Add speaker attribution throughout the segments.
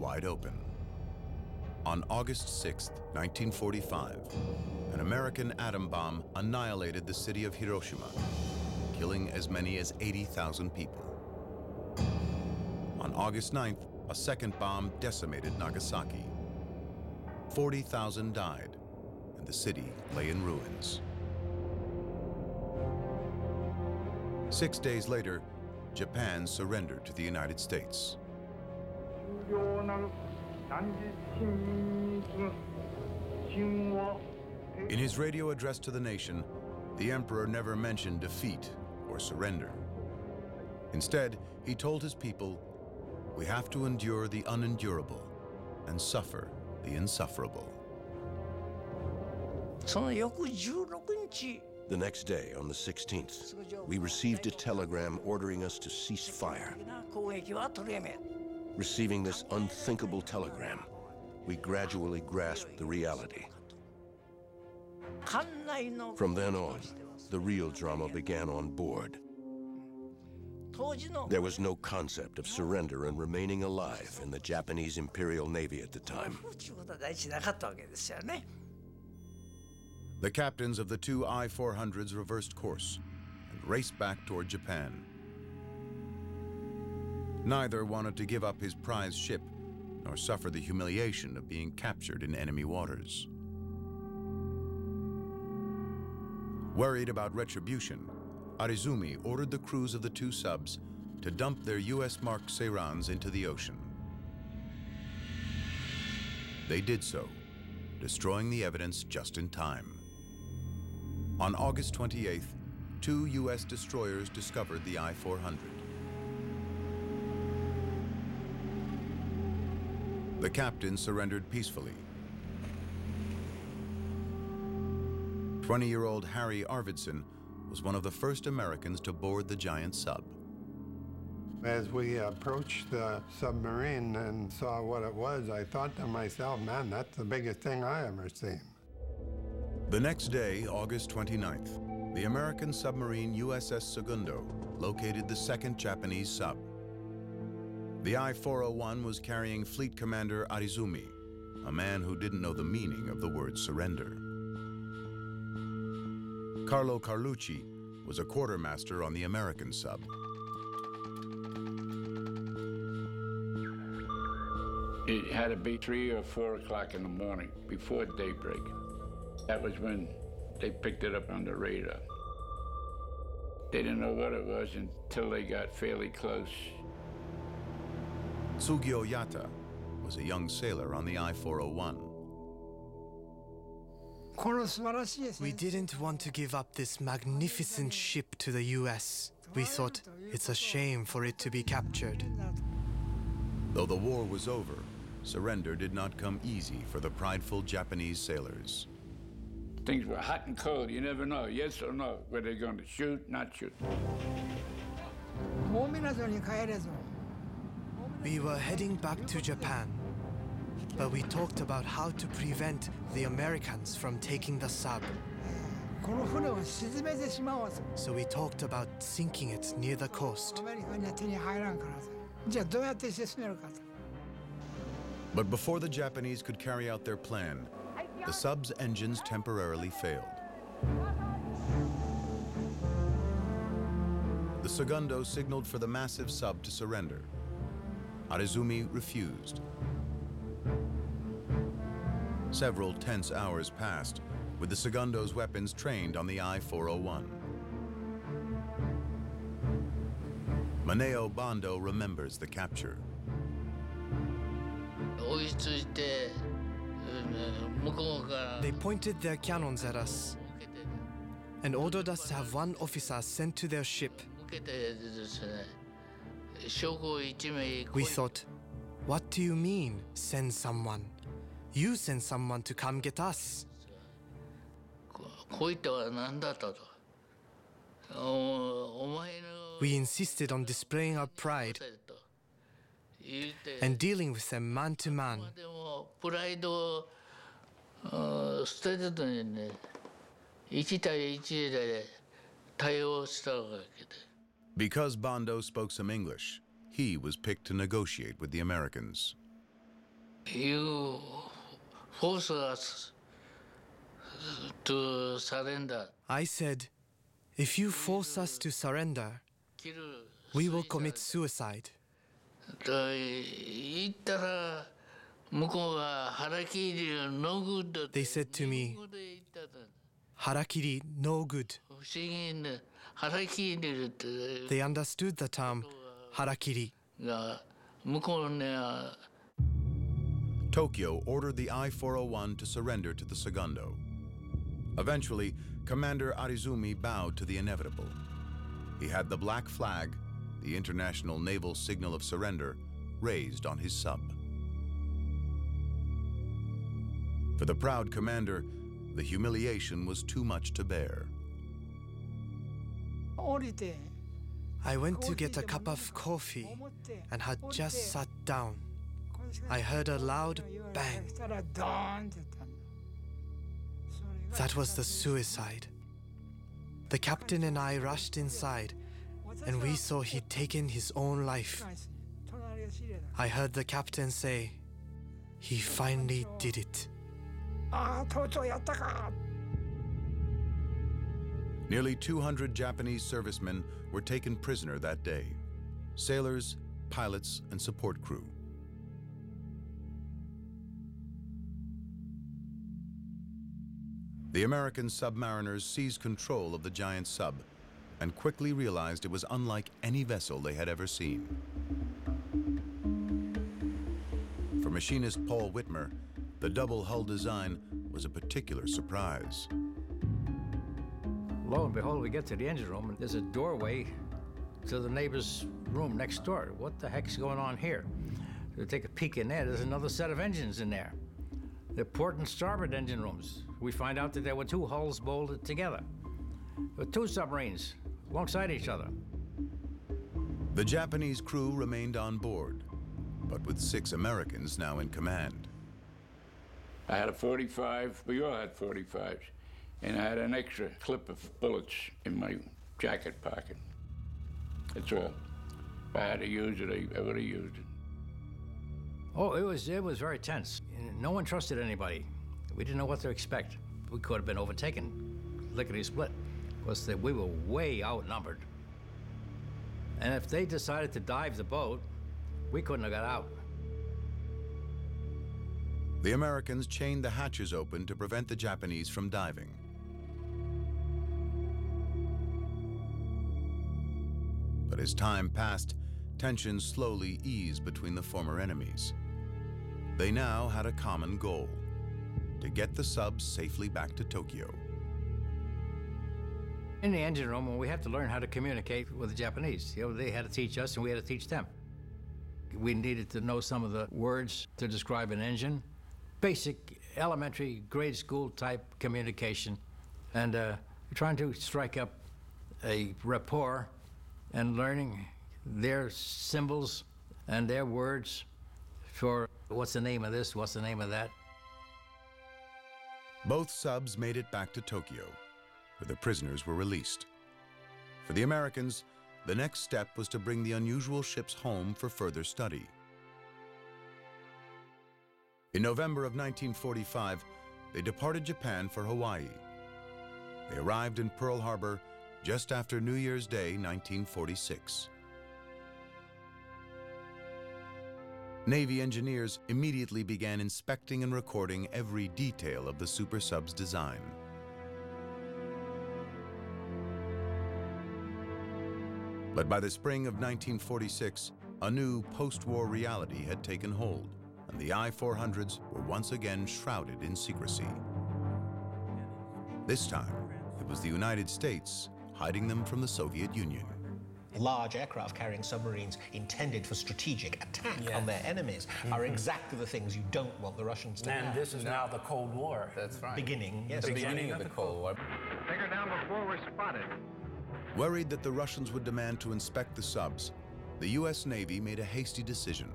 Speaker 1: wide open. On August 6, 1945, an American atom bomb annihilated the city of Hiroshima, killing as many as 80,000 people. On August 9th, a second bomb decimated Nagasaki. 40,000 died, and the city lay in ruins. Six days later, Japan surrendered to the United States. In his radio address to the nation, the emperor never mentioned defeat or surrender. Instead, he told his people, we have to endure the unendurable and suffer the insufferable.
Speaker 2: The next day, on the 16th, we received a telegram ordering us to cease fire. Receiving this unthinkable telegram, we gradually grasped the reality. From then on, the real drama began on board. There was no concept of surrender and remaining alive in the Japanese Imperial Navy at the time.
Speaker 1: The captains of the two I 400s reversed course and raced back toward Japan. Neither wanted to give up his prize ship nor suffer the humiliation of being captured in enemy waters. Worried about retribution, Arizumi ordered the crews of the two subs to dump their U.S. marked Seiran's into the ocean. They did so, destroying the evidence just in time. On August 28th, two U.S. destroyers discovered the I-400. The captain surrendered peacefully. 20 year old Harry Arvidson was one of the first Americans to board the giant sub.
Speaker 3: As we approached the submarine and saw what it was, I thought to myself, man, that's the biggest thing I ever seen.
Speaker 1: The next day, August 29th, the American submarine USS Segundo located the second Japanese sub. The I 401 was carrying Fleet Commander Arizumi, a man who didn't know the meaning of the word surrender. Carlo Carlucci was a quartermaster on the American sub.
Speaker 4: It had to be three or four o'clock in the morning before daybreak. That was when they picked it up on the radar. They didn't know what it was until they got fairly close.
Speaker 1: Tsugio Yata was a young sailor on the
Speaker 5: I-401.
Speaker 6: We didn't want to give up this magnificent ship to the US. We thought it's a shame for it to be captured.
Speaker 1: Though the war was over, surrender did not come easy for the prideful Japanese sailors.
Speaker 4: Things were hot and cold. You never know, yes or no, whether they're going to shoot, not shoot.
Speaker 6: We were heading back to Japan, but we talked about how to prevent the Americans from taking the sub. So we talked about sinking it near the coast.
Speaker 1: But before the Japanese could carry out their plan, the sub's engines temporarily failed. The Segundo signaled for the massive sub to surrender. Arizumi refused. Several tense hours passed, with the Segundo's weapons trained on the I-401. Maneo Bondo remembers the capture.
Speaker 7: 追いついてうん向こうから
Speaker 6: They pointed their cannons at us
Speaker 7: 向けて
Speaker 6: and ordered us to have one officer sent to their ship.
Speaker 7: 向けてですね将校一名
Speaker 6: We thought, what do you mean, send someone? You send someone to come get us.
Speaker 7: こういったは何だったとおお前の
Speaker 6: We insisted on displaying our pride and dealing with them man to man.
Speaker 7: でもプライドをうん捨ててたのにね1対1で対応したわけで
Speaker 1: Because Bondo spoke some English, he was picked to negotiate with the Americans.
Speaker 7: You force us to surrender.
Speaker 6: I said, if you force us to surrender,
Speaker 7: kill
Speaker 6: we will commit suicide.
Speaker 7: と言ったら向こうが腹切りノーグッド
Speaker 6: They said to me,
Speaker 7: 日本語で言ったと
Speaker 6: harakiri no good.
Speaker 7: 不思議な腹切りって
Speaker 6: They understood the term harakiri.
Speaker 1: Tokyo ordered the I-401 to surrender to the Segundo. Eventually, Commander Arizumi bowed to the inevitable. He had the black flag, the international naval signal of surrender, raised on his sub. For the proud commander, the humiliation was too much to bear.
Speaker 6: I went to get a cup of coffee and had just sat down. I heard a loud bang. That was the suicide. The captain and I rushed inside, and we saw he'd taken his own life. I heard the captain say, He finally did it.
Speaker 1: Nearly 200 Japanese servicemen were taken prisoner that day sailors, pilots, and support crew. The American submariners seized control of the giant sub and quickly realized it was unlike any vessel they had ever seen. For machinist Paul Whitmer, the double hull design was a particular surprise.
Speaker 8: Lo and behold, we get to the engine room, and there's a doorway to the neighbor's room next door. What the heck's going on here? We take a peek in there. There's another set of engines in there. The port and starboard engine rooms. We find out that there were two hulls bolted together. There were two submarines alongside each other.
Speaker 1: The Japanese crew remained on board, but with six Americans now in command.
Speaker 4: I had a 45, we all had 45s, and I had an extra clip of bullets in my jacket pocket. That's all. If I had to use it, I, I would have used it.
Speaker 8: Oh, it was it was very tense. No one trusted anybody. We didn't know what to expect. We could have been overtaken, lickety split, because they- we were way outnumbered. And if they decided to dive the boat, we couldn't have got out.
Speaker 1: The Americans chained the hatches open to prevent the Japanese from diving. But as time passed, tensions slowly eased between the former enemies. They now had a common goal to get the subs safely back to Tokyo.
Speaker 8: In the engine room, we had to learn how to communicate with the Japanese. You know, they had to teach us, and we had to teach them. We needed to know some of the words to describe an engine, basic, elementary, grade school type communication, and uh, trying to strike up a rapport and learning their symbols and their words for what's the name of this, what's the name of that.
Speaker 1: Both subs made it back to Tokyo, where the prisoners were released. For the Americans, the next step was to bring the unusual ships home for further study. In November of 1945, they departed Japan for Hawaii. They arrived in Pearl Harbor just after New Year's Day, 1946. Navy engineers immediately began inspecting and recording every detail of the Super Sub's design. But by the spring of 1946, a new post-war reality had taken hold, and the I-400s were once again shrouded in secrecy. This time, it was the United States hiding them from the Soviet Union.
Speaker 9: Large aircraft carrying submarines intended for strategic attack on their enemies are mm-hmm. exactly the things you don't want the Russians to
Speaker 10: And
Speaker 9: have.
Speaker 10: And this is now the Cold War. That's right.
Speaker 9: Beginning, yes.
Speaker 10: The beginning of the Cold War.
Speaker 11: Take her down before we're spotted.
Speaker 1: Worried that the Russians would demand to inspect the subs, the U.S. Navy made a hasty decision.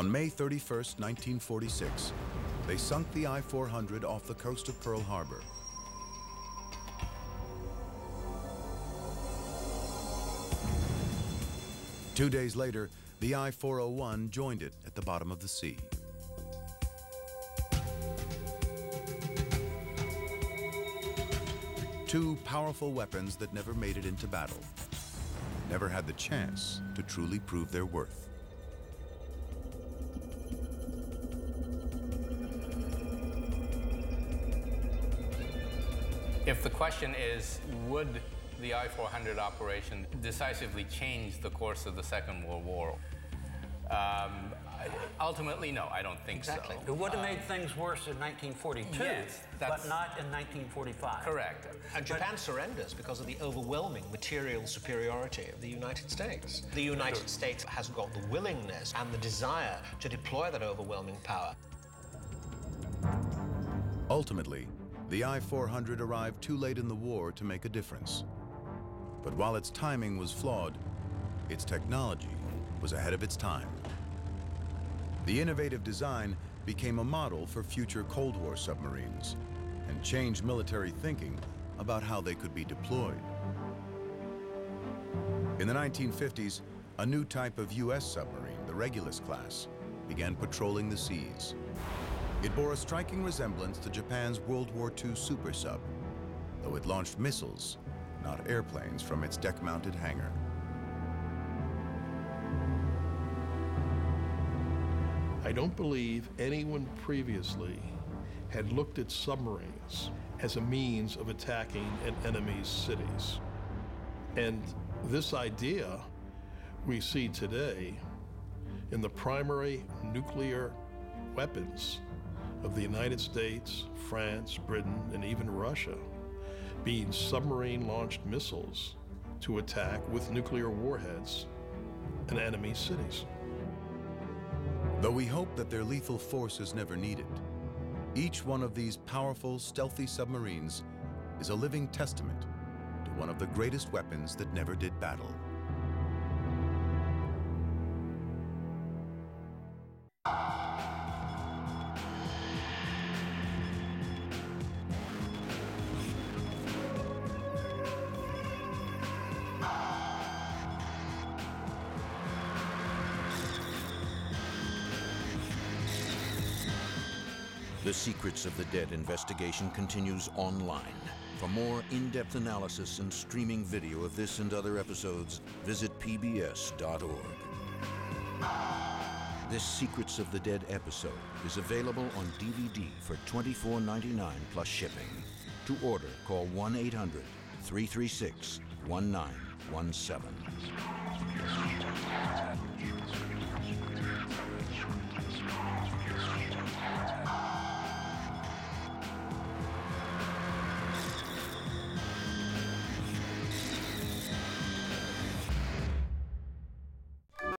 Speaker 1: On May 31, 1946, they sunk the I-400 off the coast of Pearl Harbor. Two days later, the I-401 joined it at the bottom of the sea. Two powerful weapons that never made it into battle, never had the chance to truly prove their worth.
Speaker 10: If the question is, would the I-400 operation decisively change the course of the Second World War? Um, ultimately, no, I don't think
Speaker 12: exactly.
Speaker 10: so.
Speaker 12: It would have
Speaker 10: Uh,
Speaker 12: made things worse in 1942,
Speaker 10: Yes,
Speaker 12: but not in 1945.
Speaker 10: Correct.
Speaker 9: And Japan surrenders because of the overwhelming material superiority of the United States. The United States has got the willingness and the desire to deploy that overwhelming power.
Speaker 1: Ultimately, the I-400 arrived too late in the war to make a difference. But while its timing was flawed, its technology was ahead of its time. The innovative design became a model for future Cold War submarines and changed military thinking about how they could be deployed. In the 1950s, a new type of U.S. submarine, the Regulus class, began patrolling the seas. It bore a striking resemblance to Japan's World War II super sub, though it launched missiles, not airplanes, from its deck-mounted hangar.
Speaker 13: I don't believe anyone previously had looked at submarines as a means of attacking an enemy's cities. And this idea we see today in the primary nuclear weapons of the United States, France, Britain, and even Russia being submarine launched missiles to attack with nuclear warheads an enemy's cities.
Speaker 1: Though we hope that their lethal force is never needed, each one of these powerful, stealthy submarines is a living testament to one of the greatest weapons that never did battle.
Speaker 14: The Secrets of the Dead investigation continues online. For more in-depth analysis and streaming video of this and other episodes, visit pbs.org. This Secrets of the Dead episode is available on DVD for $24.99 plus shipping. To order, call 1-800-336-1917.